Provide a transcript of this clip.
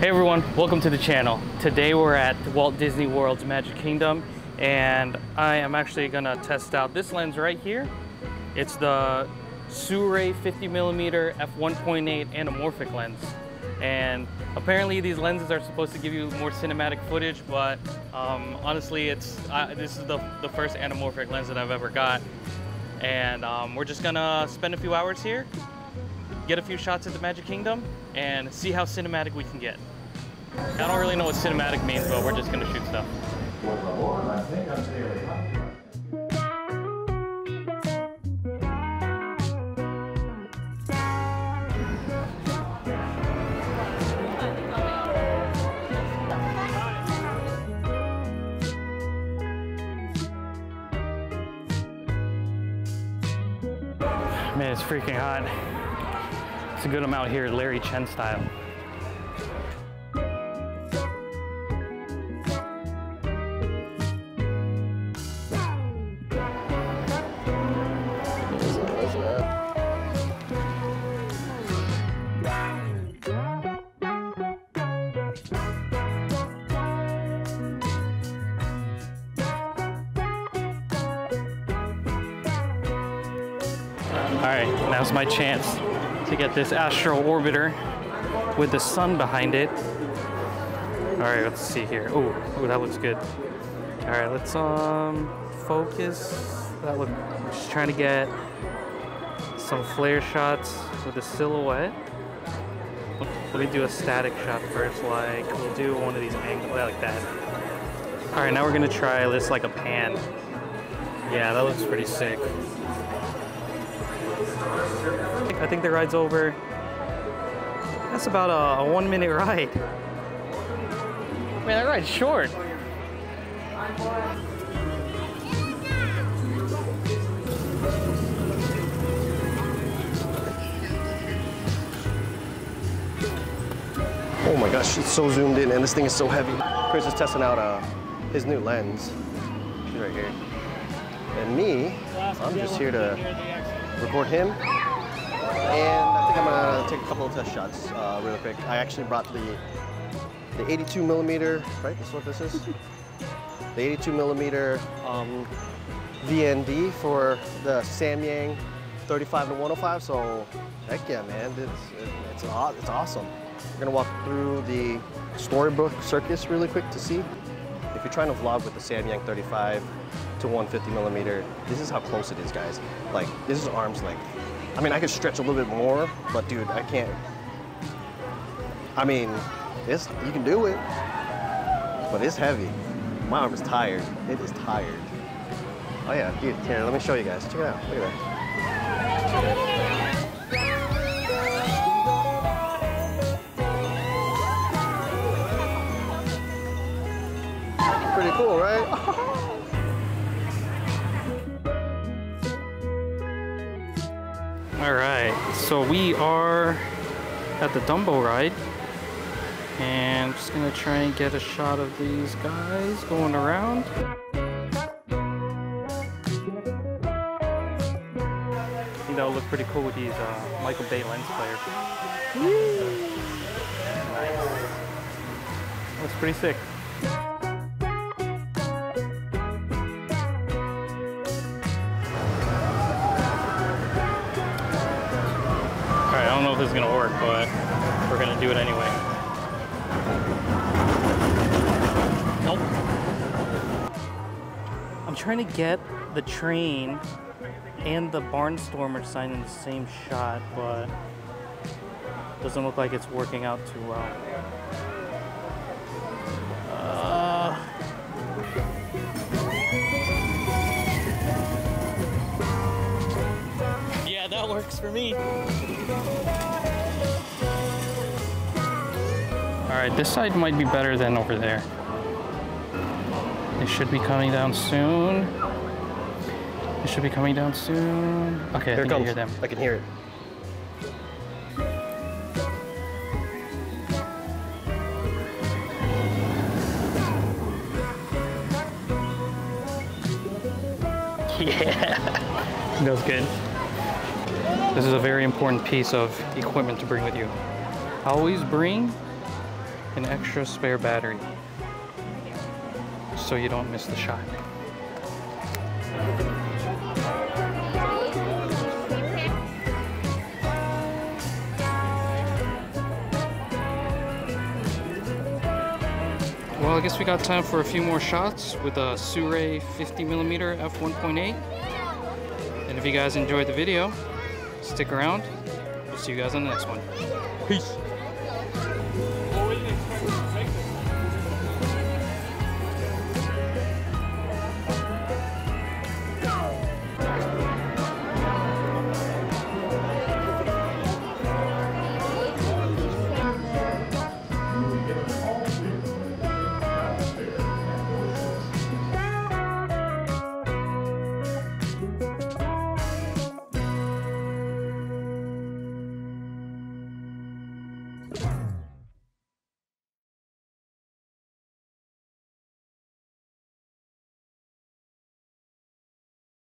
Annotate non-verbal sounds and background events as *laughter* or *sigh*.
Hey everyone, welcome to the channel. Today we're at Walt Disney World's Magic Kingdom and I am actually gonna test out this lens right here. It's the Sirui 50mm f1.8 anamorphic lens. And apparently these lenses are supposed to give you more cinematic footage, but um, honestly, it's uh, this is the, the first anamorphic lens that I've ever got. And um, we're just gonna spend a few hours here, get a few shots at the Magic Kingdom, and see how cinematic we can get. I don't really know what cinematic means, but we're just gonna shoot stuff. Man, it's freaking hot. It's a good amount here, Larry Chen style. All right, now's my chance to get this Astro Orbiter with the sun behind it. All right, let's see here. Oh, oh, that looks good. All right, let's um focus. That look. Just trying to get some flare shots with the silhouette. Let me do a static shot first. Like we'll do one of these angles like that. All right, now we're gonna try this like a pan. Yeah, that looks pretty sick. I think the ride's over. That's about a, a one minute ride. Man, that ride's short. Oh my gosh, it's so zoomed in and this thing is so heavy. Chris is testing out uh, his new lens. Right here. And me, I'm just here to record him. And I think I'm gonna take a couple of test shots uh, really quick. I actually brought the the 82 millimeter, right? This is what this is. *laughs* The 82 millimeter um, VND for the Samyang 35 to 105. So heck yeah, man, it's it's it's awesome. We're gonna walk through the Storybook Circus really quick to see. If you're trying to vlog with the Samyang 35 to 150 millimeter, this is how close it is, guys. Like this is arm's length. I mean, I could stretch a little bit more, but dude, I can't. I mean, it's you can do it, but it's heavy. My arm is tired. It is tired. Oh yeah, dude, here, let me show you guys. Check it out. Look at that. Pretty cool, right? *laughs* so we are at the Dumbo ride. And I'm just gonna try and get a shot of these guys going around. I think that'll look pretty cool with these uh, Michael Bay lens flares. Nice. Looks pretty sick. This is gonna work, but we're gonna do it anyway. Nope. I'm trying to get the train and the barnstormer sign in the same shot, but doesn't look like it's working out too well. That *laughs* works for me. All right, this side might be better than over there. They should be coming down soon. They should be coming down soon. Okay, I Here think it I comes. hear them. I can hear it. *laughs* Yeah, feels good. This is a very important piece of equipment to bring with you. Always bring an extra spare battery so you don't miss the shot. Well, I guess we got time for a few more shots with a Sirui 50mm f1.8. And if you guys enjoyed the video, stick around. We'll see you guys on the next one. Peace.